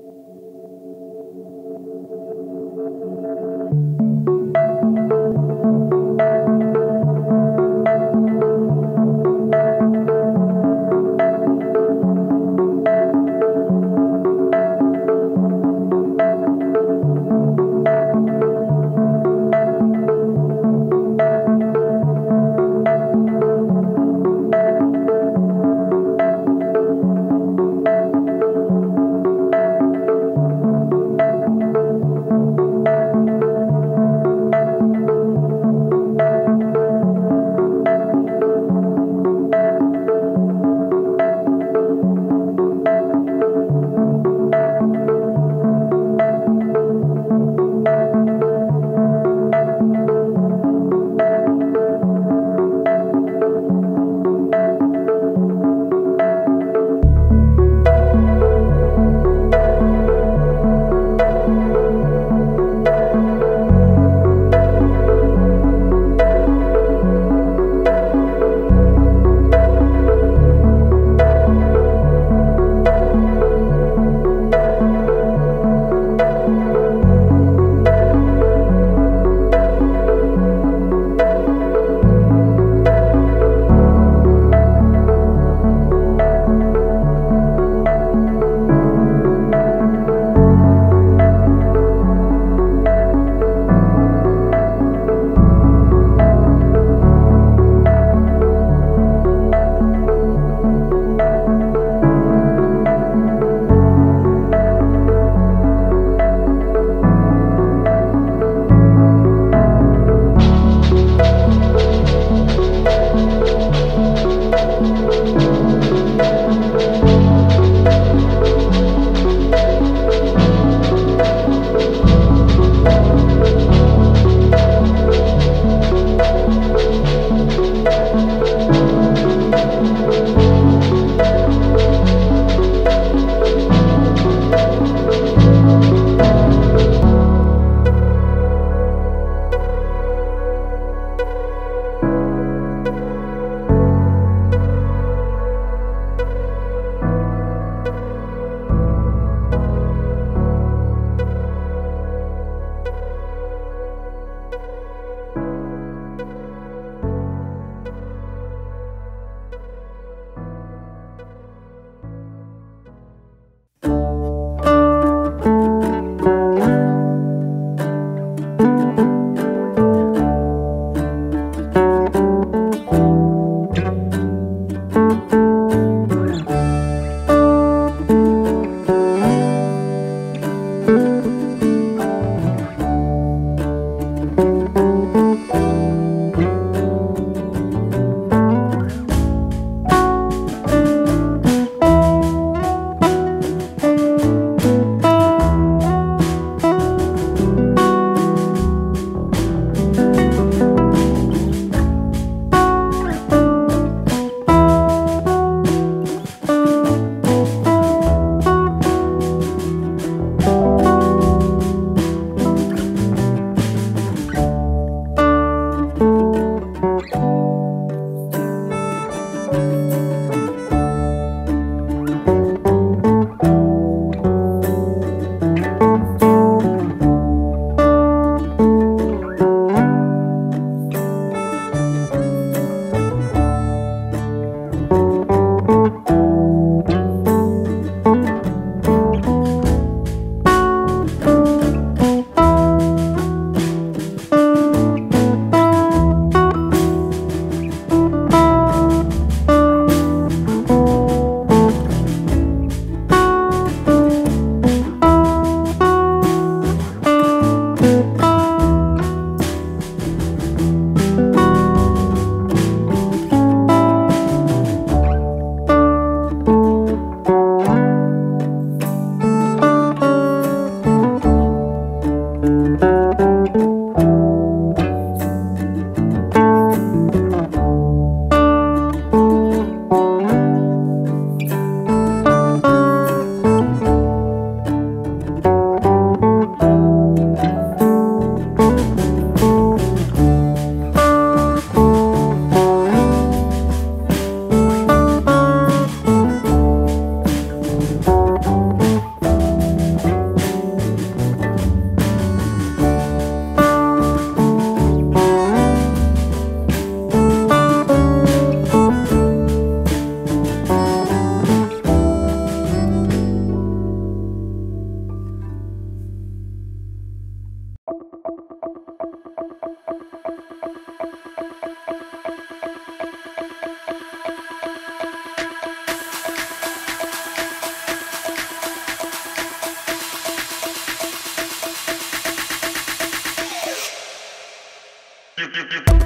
you you, you.